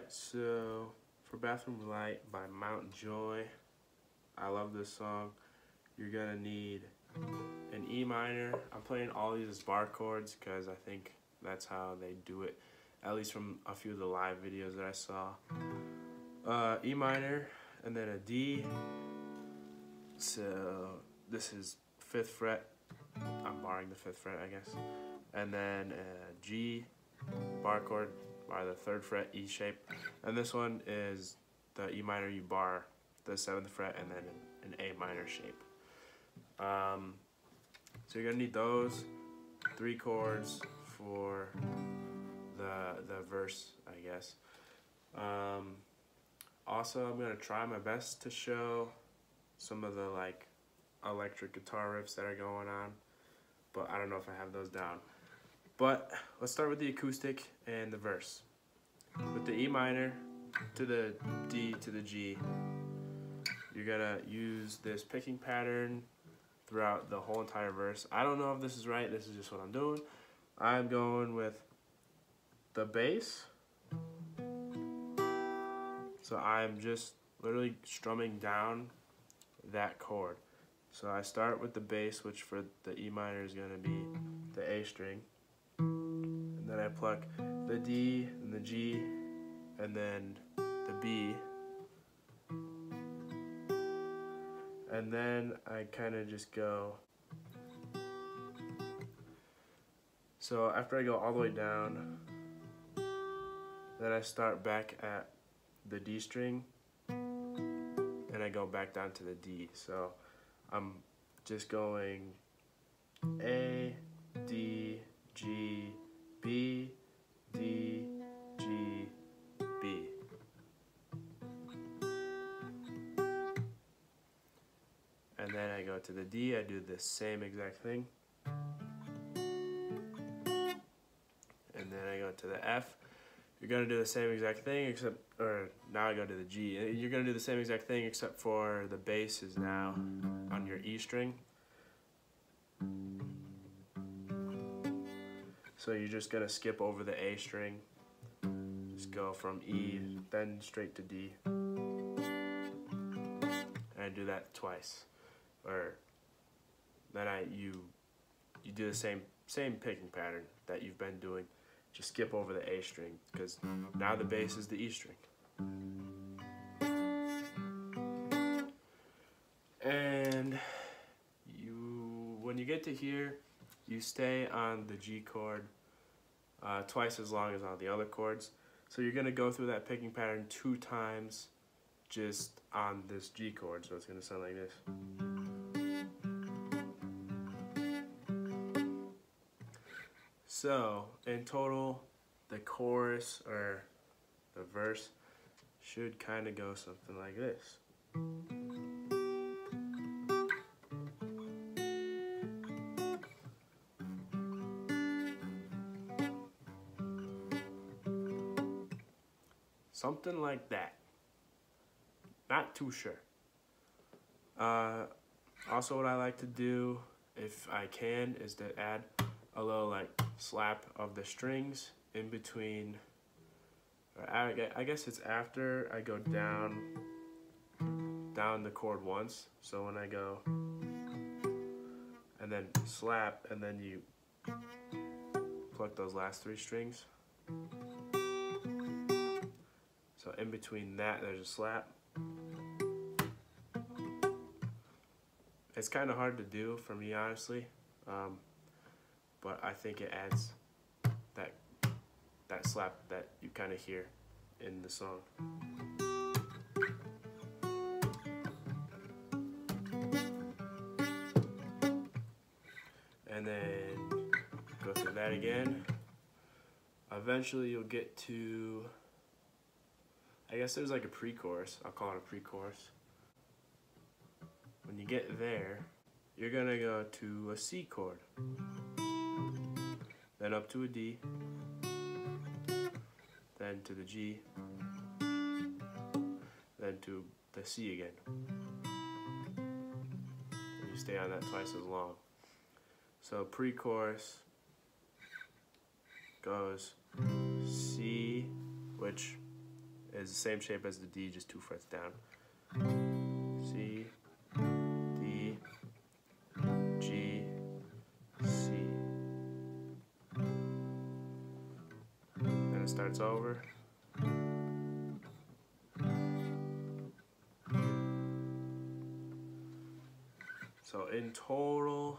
Alright, so for Bathroom Light by Mount Joy, I love this song. You're gonna need an E minor. I'm playing all these as bar chords because I think that's how they do it, at least from a few of the live videos that I saw. Uh, e minor, and then a D. So this is fifth fret. I'm barring the fifth fret, I guess. And then a G bar chord by the third fret E shape. And this one is the E minor you bar the seventh fret and then an, A minor shape. Um, so you're gonna need those three chords for the the verse, I guess. Um, also, I'm gonna try my best to show some of the like electric guitar riffs that are going on, but I don't know if I have those down. But let's start with the acoustic and the verse. With the E minor to the D to the G, you're gonna use this picking pattern throughout the whole entire verse. I don't know if this is right, this is just what I'm doing. I'm going with the bass. So I'm just literally strumming down that chord. So I start with the bass, which for the E minor is gonna be the A string. Then I pluck the D and the G and then the B. And then I kind of just go. So after I go all the way down, then I start back at the D string and I go back down to the D. So I'm just going A, D, G, B, D, G, B. And then I go to the D, I do the same exact thing. And then I go to the F. You're gonna do the same exact thing except, or now I go to the G. You're gonna do the same exact thing except for the bass is now on your E string. So you're just gonna skip over the A string, just go from E, then straight to D. And do that twice. Or then I you you do the same same picking pattern that you've been doing. Just skip over the A string because now the bass is the E string. And you when you get to here, you stay on the G chord uh, twice as long as on the other chords. So you're gonna go through that picking pattern two times just on this G chord. So it's gonna sound like this. So in total, the chorus or the verse should kind of go something like this. Something like that. Not too sure. Uh, also, what I like to do, if I can, is to add a little like slap of the strings in between. I guess it's after I go down, down the chord once. So when I go, and then slap, and then you pluck those last three strings. So in between that, there's a slap. It's kind of hard to do for me, honestly, um, but I think it adds that that slap that you kind of hear in the song. And then go through that again. Eventually you'll get to I guess there's like a pre-chorus. I'll call it a pre-chorus. When you get there, you're gonna go to a C chord, then up to a D, then to the G, then to the C again. And you stay on that twice as long. So pre-chorus goes C, which is the same shape as the D, just two frets down. C, D, G, C. Then it starts over. So in total,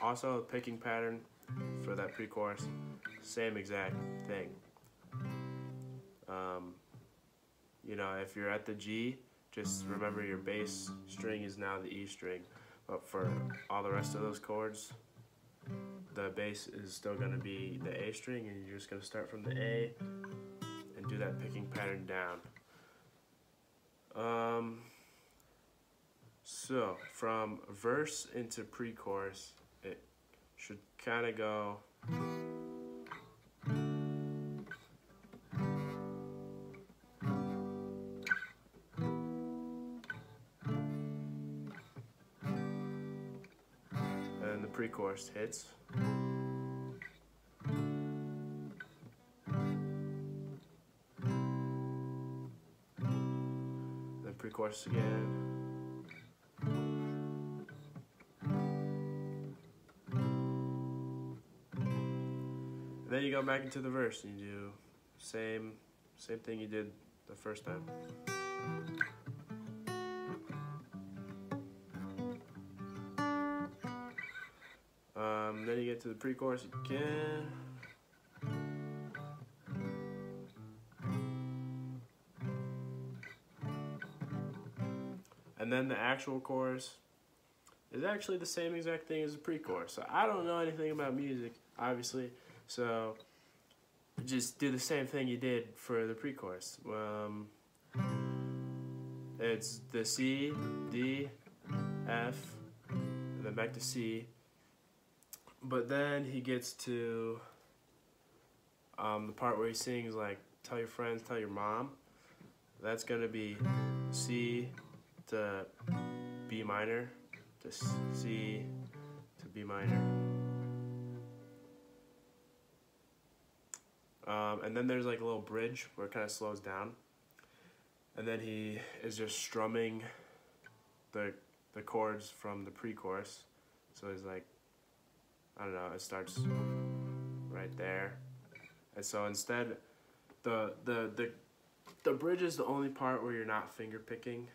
also the picking pattern for that pre-chorus, same exact thing. You know, if you're at the G, just remember your bass string is now the E string. But for all the rest of those chords, the bass is still going to be the A string, and you're just going to start from the A and do that picking pattern down. Um, so, from verse into pre chorus, it should kind of go. The hits. Then pre chorus again. then you go back into the verse and you do same same thing you did the first time. Um, then you get to the pre-chorus again. And then the actual chorus is actually the same exact thing as the pre-chorus. So I don't know anything about music, obviously. So just do the same thing you did for the pre-chorus. Um, it's the C, D, F, and then back to C. But then he gets to um, the part where he sings like "Tell your friends, tell your mom." That's gonna be C to B minor to C to B minor. Um, and then there's like a little bridge where it kind of slows down. And then he is just strumming the the chords from the pre-chorus. So he's like, I don't know, it starts right there. And so instead, the the the the bridge is the only part where you're not finger picking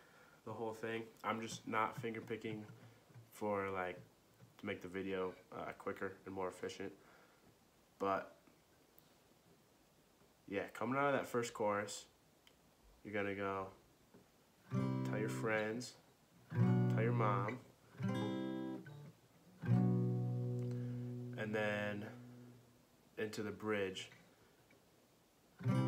the whole thing. I'm just not finger picking for like to make the video uh, quicker and more efficient. But yeah, coming out of that first chorus, you're gonna go tell your friends, tell your mom, and then into the bridge. And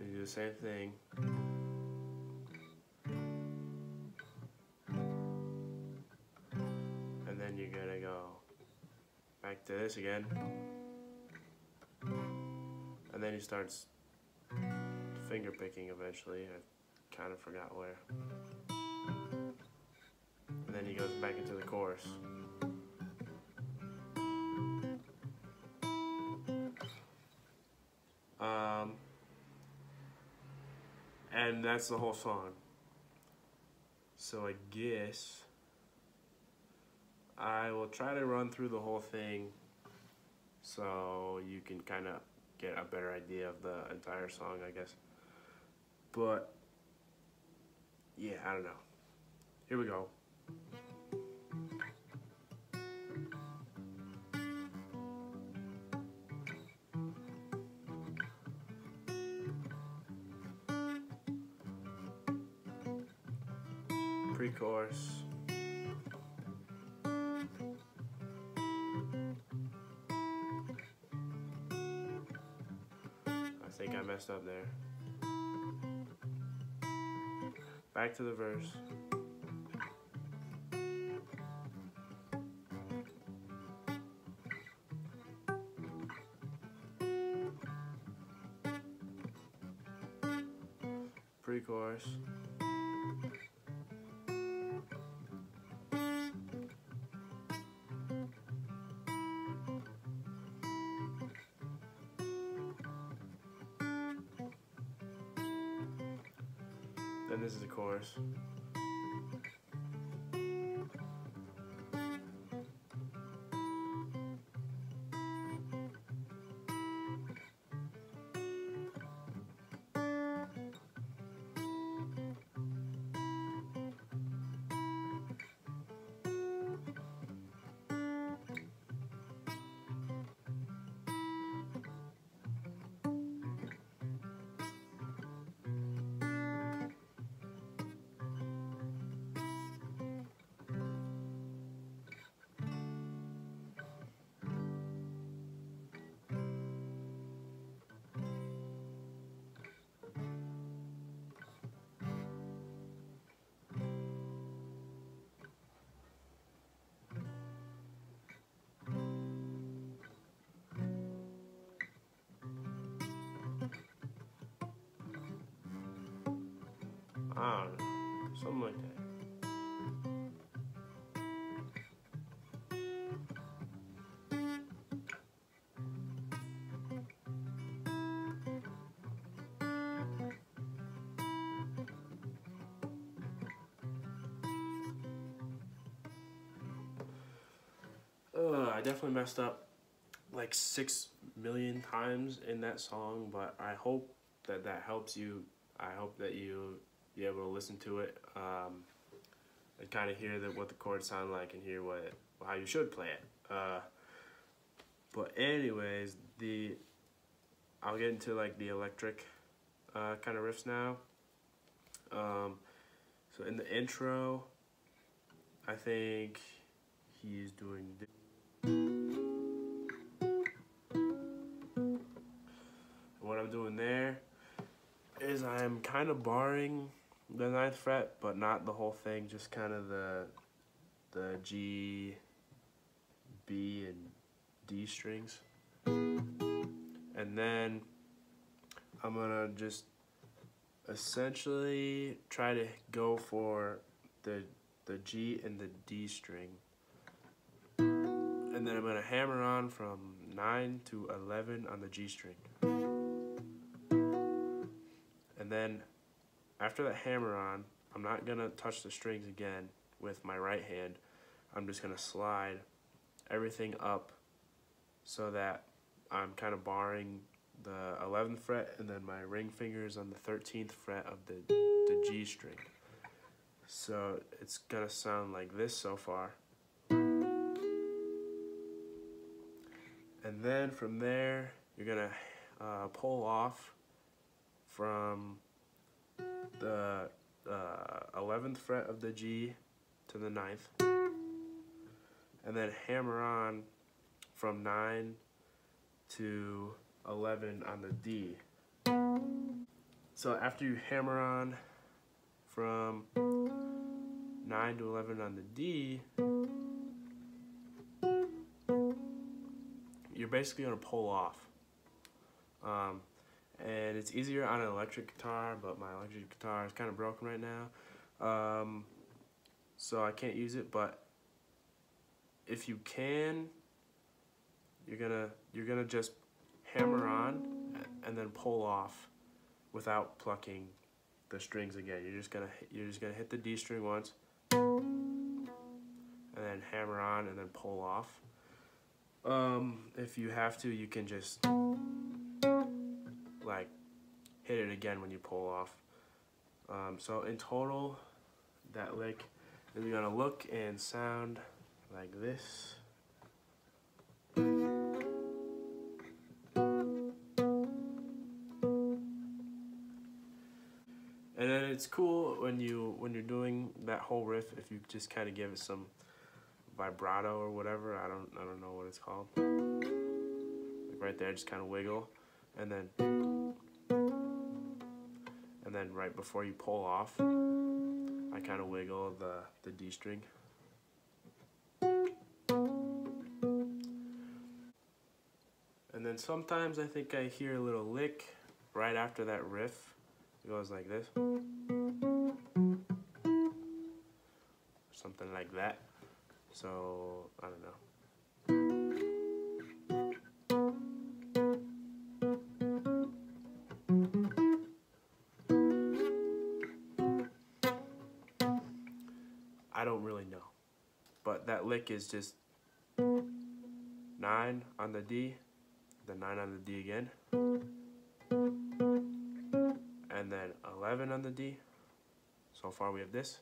you do the same thing. And then you're gonna go back to this again. And then he starts finger picking eventually. Kind of forgot where. And then he goes back into the chorus. Um, and that's the whole song. So I guess I will try to run through the whole thing so you can kind of get a better idea of the entire song, I guess. But yeah, I don't know. Here we go. Pre-chorus. I think I messed up there. Back to the verse. Then this is the chorus. I don't know, something like that. I definitely messed up like six million times in that song, but I hope that that helps you. I hope that you be able to listen to it um, and kind of hear that what the chords sound like and hear what how you should play it. Uh, but anyways, the I'll get into like the electric uh, kind of riffs now. Um, so in the intro, I think he's doing. This. What I'm doing there is I'm kind of barring the ninth fret, but not the whole thing. Just kind of the the G, B, and D strings, and then I'm gonna just essentially try to go for the the G and the D string. And then I'm gonna hammer on from 9 to 11 on the G string. And then after that hammer on, I'm not gonna touch the strings again with my right hand. I'm just gonna slide everything up so that I'm kind of barring the 11th fret and then my ring finger is on the 13th fret of the, the G string. So it's gonna sound like this so far. And then from there, you're gonna uh, pull off from the uh, 11th fret of the G to the 9th. And then hammer on from 9 to 11 on the D. So after you hammer on from 9 to 11 on the D, you're basically going to pull off. Um, and it's easier on an electric guitar, but my electric guitar is kind of broken right now. Um, so I can't use it, but if you can, you're gonna you're gonna just hammer on and then pull off without plucking the strings again. You're just gonna you're just gonna hit the D string once, and then hammer on and then pull off. Um, if you have to, you can just like hit it again when you pull off. Um, so in total, that lick is gonna look and sound like this. And then it's cool when you when you're doing that whole riff if you just kind of give it some vibrato or whatever. I don't I don't know what it's called. Like right there, just kind of wiggle, and then and then right before you pull off, I kind of wiggle the the D string. And then sometimes I think I hear a little lick right after that riff. It goes like this. Something like that. So, I don't know. That lick is just 9 on the D, then 9 on the D again, and then 11 on the D. So far we have this.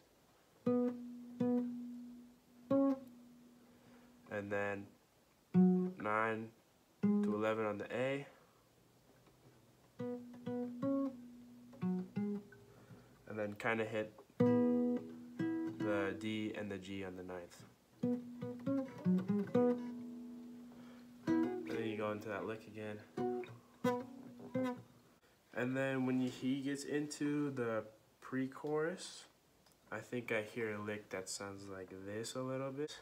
And then 9 to 11 on the A. And then kind of hit the D and the G on the ninth. Into that lick again. And then when he gets into the pre-chorus, I think I hear a lick that sounds like this a little bit.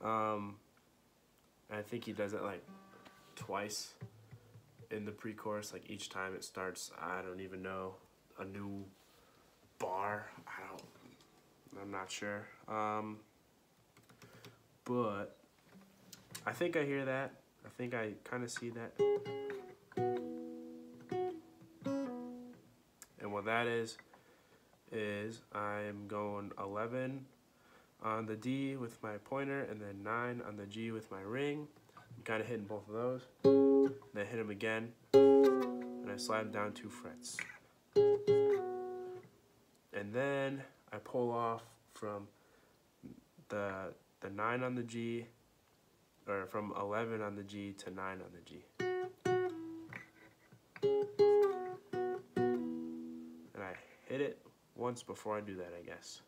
Um, I think he does it like twice in the pre-chorus. Like each time it starts, I don't even know a new bar. I don't. I'm not sure. Um, but I think I hear that. I think I kind of see that. And what that is, is I'm going 11 on the D with my pointer and then 9 on the G with my ring. I'm kind of hitting both of those. Then hit them again and I slide down two frets. And then I pull off from the the 9 on the G or from 11 on the G to 9 on the G. And I hit it once before I do that, I guess.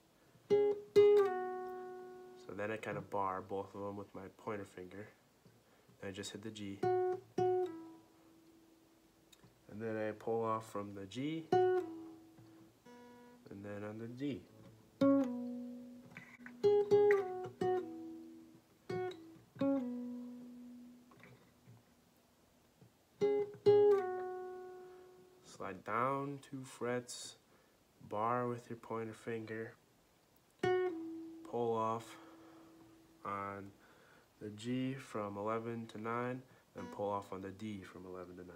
So then I kind of bar both of them with my pointer finger. And I just hit the G. And then I pull off from the G. And then on the D. down two frets, bar with your pointer finger, pull off on the G from 11 to 9, and pull off on the D from 11 to 9.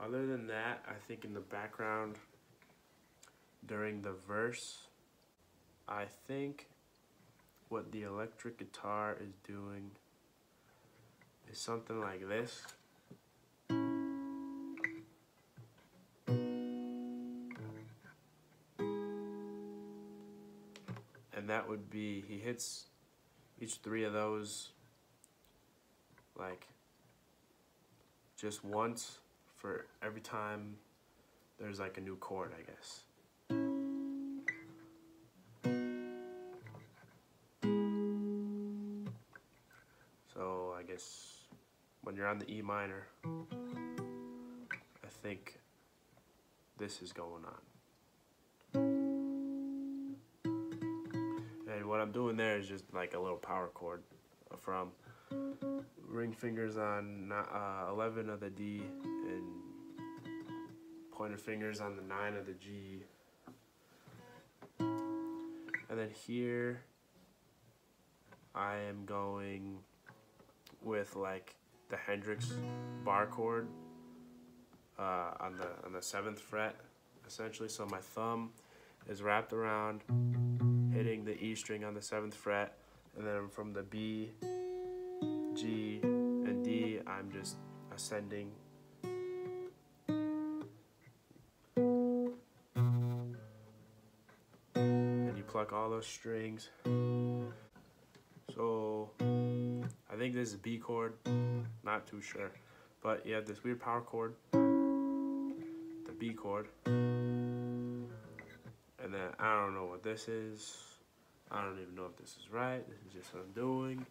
Other than that, I think in the background during the verse, I think what the electric guitar is doing is something like this. And that would be, he hits each three of those like just once for every time there's like a new chord, I guess. You're on the E minor, I think this is going on. And what I'm doing there is just like a little power chord from ring fingers on uh, 11 of the D and pointer fingers on the 9 of the G. And then here I am going with like the Hendrix bar chord uh, on the on the seventh fret essentially. So my thumb is wrapped around hitting the E string on the seventh fret and then from the B, G, and D I'm just ascending and you pluck all those strings. So I think this is B chord, not too sure. But you have this weird power chord, the B chord, and then I don't know what this is. I don't even know if this is right. This is just what I'm doing.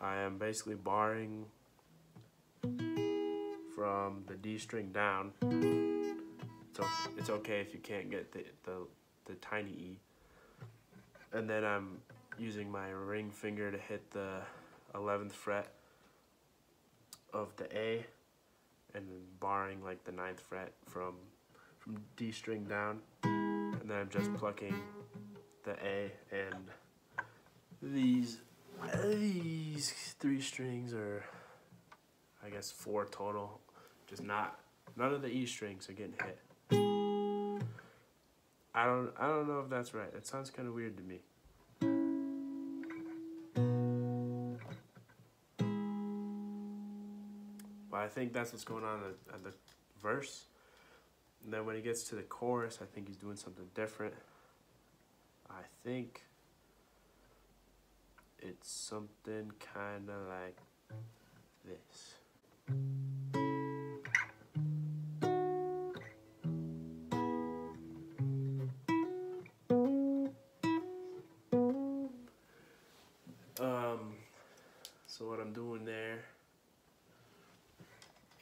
I am basically barring from the D string down. So it's okay if you can't get the, the, the tiny E. And then I'm using my ring finger to hit the 11th fret of the A and then barring like the 9th fret from from D string down and then I'm just plucking the A and these these three strings are, I guess, four total. Just not, none of the E strings are getting hit. I don't, I don't know if that's right. It sounds kind of weird to me. I think that's what's going on at, the verse. And then when he gets to the chorus, I think he's doing something different. I think it's something kind of like this.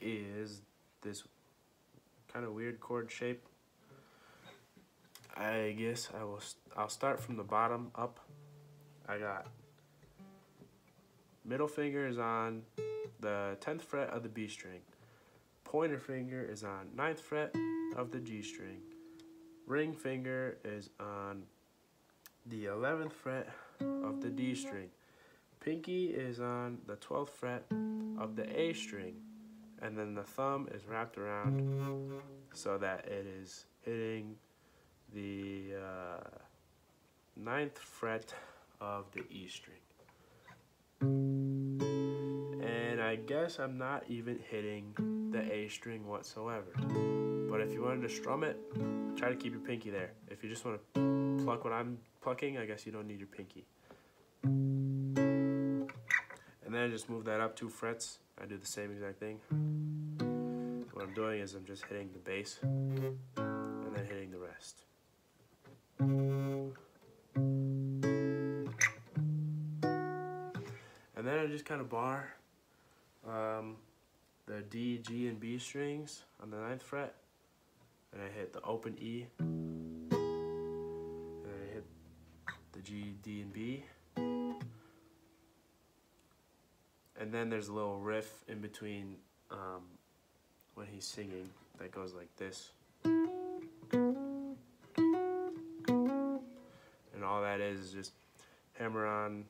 Is this kind of weird chord shape. I guess I will. I'll start from the bottom up. I got middle finger is on the 10th fret of the B string. Pointer finger is on 9th fret of the G string. Ring finger is on the 11th fret of the D string. Pinky is on the 12th fret of the A string. And then the thumb is wrapped around so that it is hitting the uh, ninth fret of the E string. And I guess I'm not even hitting the A string whatsoever. But if you wanted to strum it, try to keep your pinky there. If you just want to pluck what I'm plucking, I guess you don't need your pinky. And then just move that up two frets. I do the same exact thing. What I'm doing is I'm just hitting the bass and then hitting the rest. And then I just kind of bar um, the D, G, and B strings on the ninth fret. And I hit the open E. And I hit the G, D, and B. And then there's a little riff in between um, when he's singing that goes like this. And all that is is just hammer on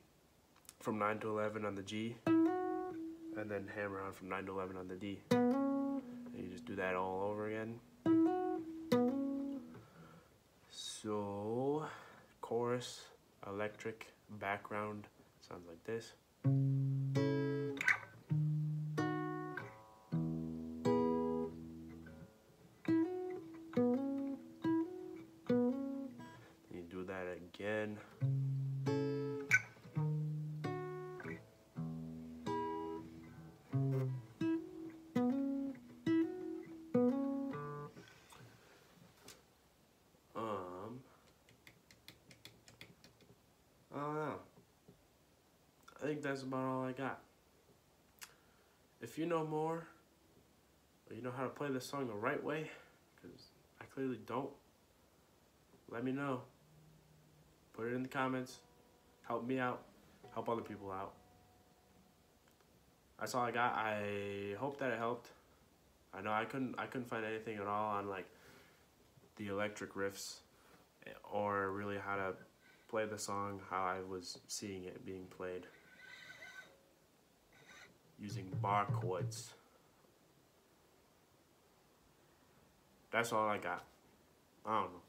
from 9 to 11 on the G, and then hammer on from 9 to 11 on the D. And you just do that all over again. So, chorus, electric, background, sounds like this. That's about all I got. If you know more, or you know how to play this song the right way, because I clearly don't, let me know. Put it in the comments. Help me out. Help other people out. That's all I got. I hope that it helped. I know I couldn't I couldn't find anything at all on like the electric riffs eh, or really how to play the song how I was seeing it being played using bar chords. That's all I got. I don't know.